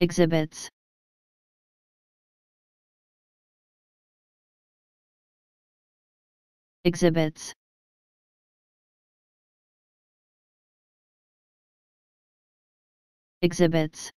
exhibits. Exhibits. Exhibits.